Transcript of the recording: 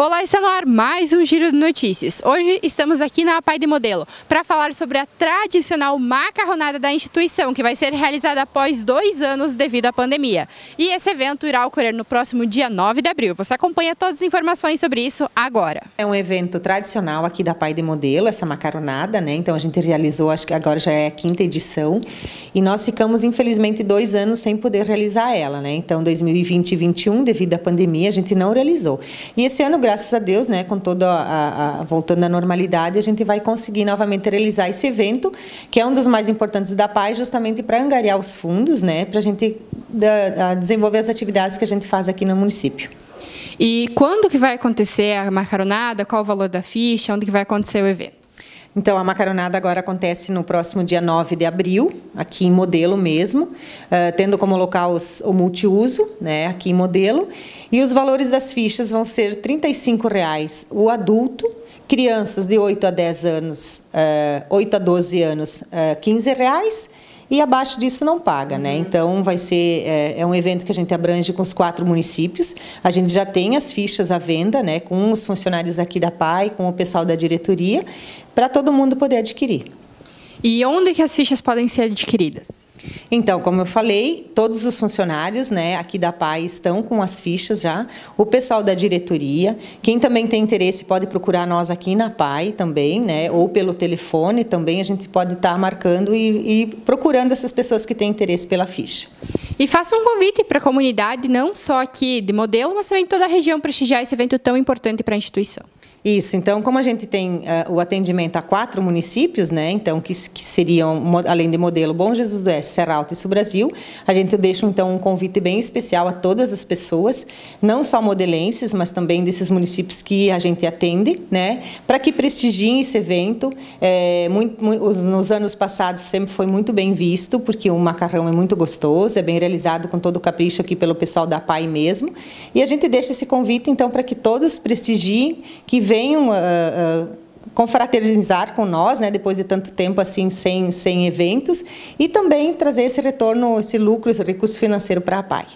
Olá, está no ar mais um Giro de Notícias. Hoje estamos aqui na Pai de Modelo para falar sobre a tradicional macarronada da instituição, que vai ser realizada após dois anos devido à pandemia. E esse evento irá ocorrer no próximo dia 9 de abril. Você acompanha todas as informações sobre isso agora. É um evento tradicional aqui da Pai de Modelo, essa macarronada, né? Então a gente realizou, acho que agora já é a quinta edição, e nós ficamos, infelizmente, dois anos sem poder realizar ela, né? Então 2020 e 2021, devido à pandemia, a gente não realizou. E esse ano, graças a Deus, né, com toda a, a, voltando à normalidade, a gente vai conseguir novamente realizar esse evento, que é um dos mais importantes da PAI, justamente para angariar os fundos, né, para a gente da, a desenvolver as atividades que a gente faz aqui no município. E quando que vai acontecer a macaronada? Qual o valor da ficha? Onde que vai acontecer o evento? Então, a macaronada agora acontece no próximo dia 9 de abril, aqui em Modelo mesmo, uh, tendo como local os, o multiuso, né, aqui em Modelo. E os valores das fichas vão ser R$ 35,00 o adulto, crianças de 8 a 10 anos, uh, 8 a 12 anos, uh, R$ 15,00 e abaixo disso não paga, né? Uhum. Então vai ser é, é, um evento que a gente abrange com os quatro municípios. A gente já tem as fichas à venda, né? Com os funcionários aqui da PAI, com o pessoal da diretoria, para todo mundo poder adquirir. E onde que as fichas podem ser adquiridas? Então, como eu falei, todos os funcionários né, aqui da PAI estão com as fichas já, o pessoal da diretoria, quem também tem interesse pode procurar nós aqui na PAI também, né, ou pelo telefone também, a gente pode estar marcando e, e procurando essas pessoas que têm interesse pela ficha. E faça um convite para a comunidade, não só aqui de Modelo, mas também toda a região prestigiar esse evento tão importante para a instituição. Isso, então, como a gente tem uh, o atendimento a quatro municípios, né, então, que, que seriam, além de modelo Bom Jesus do Oeste, Serra Alta e Sul Brasil, a gente deixa, então, um convite bem especial a todas as pessoas, não só modelenses, mas também desses municípios que a gente atende, né, para que prestigiem esse evento. É, muito, muito, nos anos passados sempre foi muito bem visto, porque o macarrão é muito gostoso, é bem realizado com todo o capricho aqui pelo pessoal da PAI mesmo, e a gente deixa esse convite, então, para que todos prestigiem, que venham uh, uh, confraternizar com nós, né, depois de tanto tempo assim sem, sem eventos, e também trazer esse retorno, esse lucro, esse recurso financeiro para a PAI.